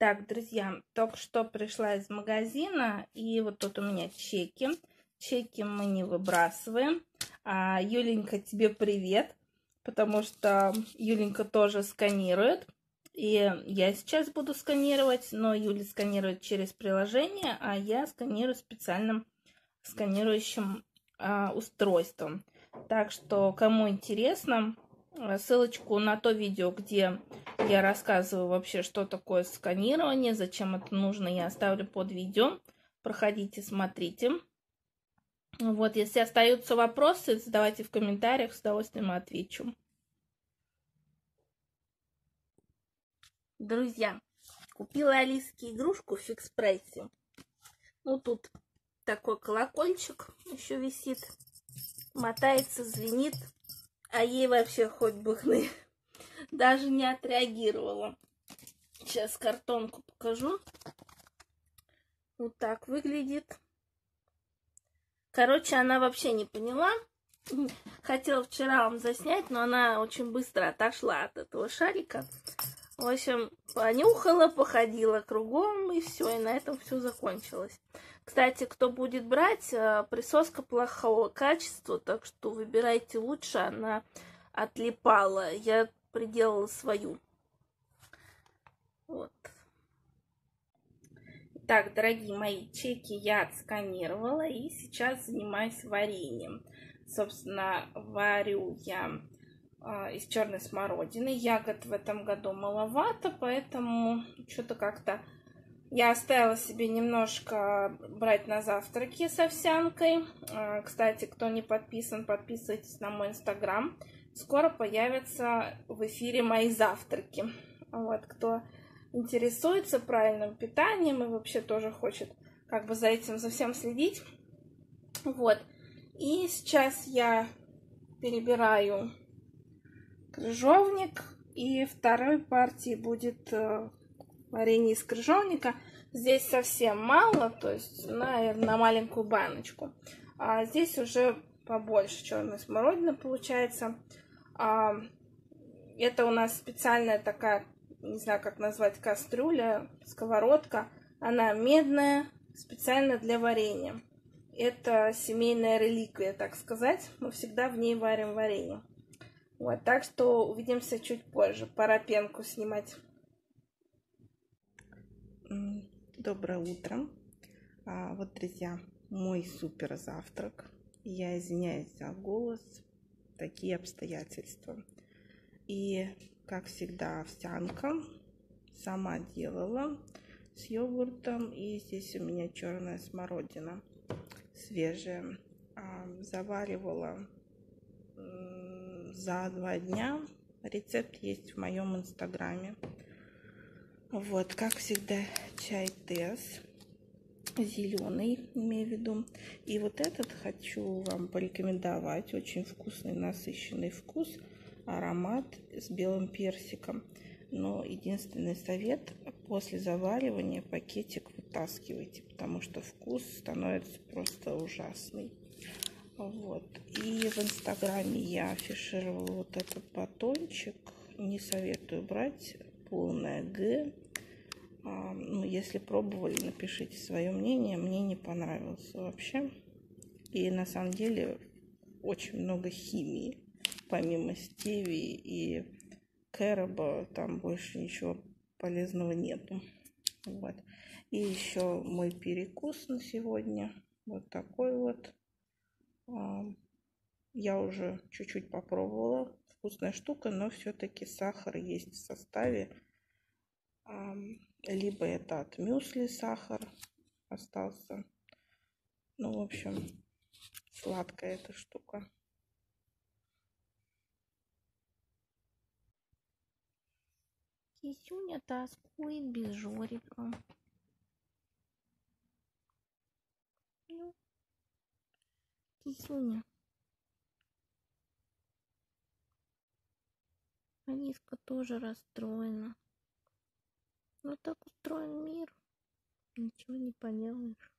Итак, друзья, только что пришла из магазина, и вот тут у меня чеки. Чеки мы не выбрасываем. А, Юленька, тебе привет, потому что Юленька тоже сканирует. И я сейчас буду сканировать, но Юля сканирует через приложение, а я сканирую специальным сканирующим а, устройством. Так что, кому интересно, ссылочку на то видео, где я рассказываю вообще, что такое сканирование, зачем это нужно, я оставлю под видео. Проходите, смотрите. Вот, если остаются вопросы, задавайте в комментариях, с удовольствием отвечу. Друзья, купила Алиске игрушку в фикс-прайсе. Ну, тут такой колокольчик еще висит. Мотается, звенит. А ей вообще хоть бы хны. Даже не отреагировала. Сейчас картонку покажу. Вот так выглядит. Короче, она вообще не поняла. Хотела вчера вам заснять, но она очень быстро отошла от этого шарика. В общем, понюхала, походила кругом, и все, и на этом все закончилось. Кстати, кто будет брать, э, присоска плохого качества, так что выбирайте лучше, она отлипала. Я приделала свою. Вот. Так, дорогие мои, чеки я отсканировала и сейчас занимаюсь вареньем. Собственно, варю я э, из черной смородины. Ягод в этом году маловато, поэтому что-то как-то я оставила себе немножко брать на завтраки с овсянкой. Э, кстати, кто не подписан, подписывайтесь на мой инстаграм. Скоро появятся в эфире мои завтраки. Вот, кто интересуется правильным питанием и вообще тоже хочет как бы за этим, за всем следить. Вот. И сейчас я перебираю крыжовник. И второй партии будет э, варенье из крыжовника. Здесь совсем мало, то есть, наверное, на маленькую баночку. А здесь уже побольше черной смородины получается. А, это у нас специальная такая не знаю, как назвать, кастрюля, сковородка. Она медная, специально для варенья. Это семейная реликвия, так сказать. Мы всегда в ней варим варенье. Вот, так что увидимся чуть позже. Пора пенку снимать. Доброе утро. А, вот, друзья, мой супер завтрак. Я извиняюсь за голос. Такие обстоятельства. И как всегда, овсянка. Сама делала с йогуртом. И здесь у меня черная смородина свежая. Заваривала за два дня. Рецепт есть в моем инстаграме. Вот, как всегда, чай Тесс. Зеленый, имею в виду. И вот этот хочу вам порекомендовать. Очень вкусный, насыщенный вкус аромат с белым персиком. Но единственный совет, после заваривания пакетик вытаскивайте, потому что вкус становится просто ужасный. Вот. И в инстаграме я афишировала вот этот батончик. Не советую брать. Полное Г. А, ну, если пробовали, напишите свое мнение. Мне не понравился вообще. И на самом деле очень много химии помимо стевии и кэроба, там больше ничего полезного нету. Вот. И еще мой перекус на сегодня. Вот такой вот. А, я уже чуть-чуть попробовала. Вкусная штука, но все-таки сахар есть в составе. Либо это от мюсли сахар остался. Ну, в общем, сладкая эта штука. Кисюня тоскует без Жорика. Ну, Кисюня. Аниска тоже расстроена. Ну так устроен мир. Ничего не поделаешь.